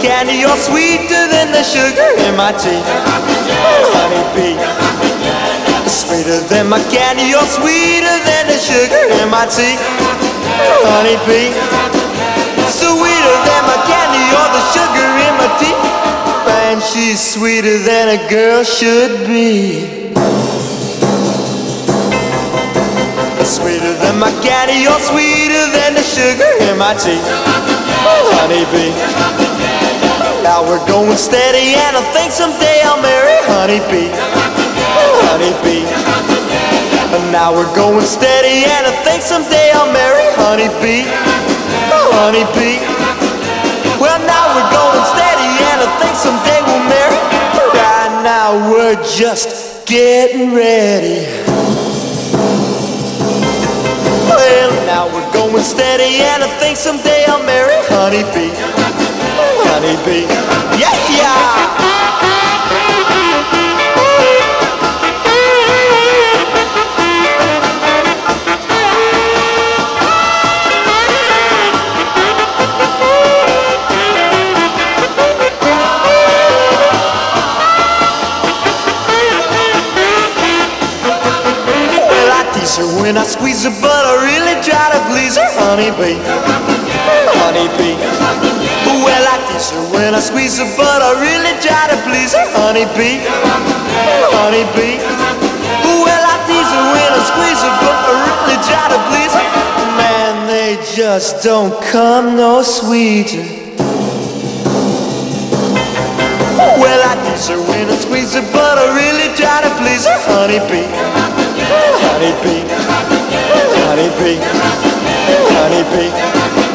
candy, you're sweeter than the sugar in my tea. Honeybee, sweeter than my candy, you're sweeter than the sugar in my tea. Honeybee, sweeter than my candy, you're the sugar in my tea. Man, she's sweeter than a girl should be. Sweeter than my candy, you're sweeter than the sugar in my tea. Honeybee. Now we're going steady, and I think someday I'll marry Honeybee. Honeybee. And now we're going steady, and I think someday I'll marry Honeybee. Honeybee. Well, now we're going steady, and I think someday we'll marry. Right now we're just getting ready. Now we're going steady, and I think someday I'll marry Honeybee. Honeybee. Yeah, yeah. Her when I squeeze her, but I really try to please her, honeybee. Honeybee. Well, I tease her when I squeeze her, but I really try to please her, honeybee. Honeybee. Well, I tease her when I squeeze her, but I really try to please her. Man, they just don't come no sweeter. Well, I tease her when I squeeze her, but I really try to please her, honeybee. Pea, Honey bee.